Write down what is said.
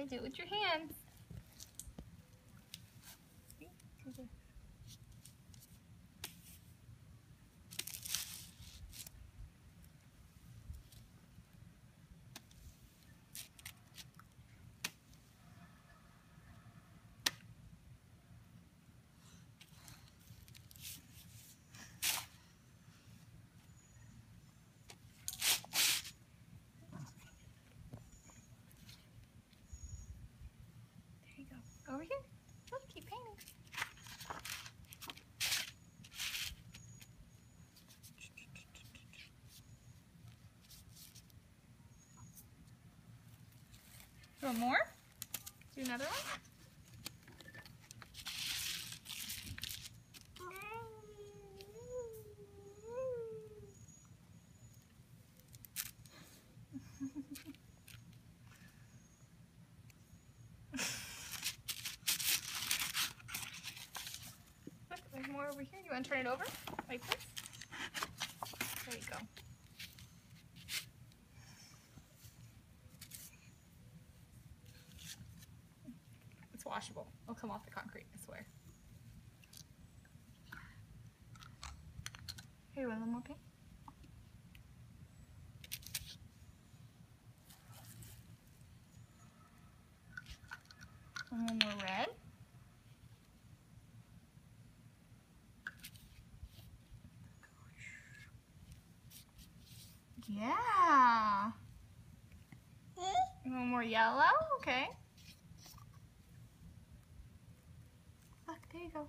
Okay, do it with your hands. There you go. Over here. Look, keep painting. One more? Do another one? Look, there's over here. You want to turn it over like this? There you go. It's washable. It'll come off the concrete, I swear. Here, you want a little more paint? One more red. Yeah. One more yellow, okay. Look, there you go.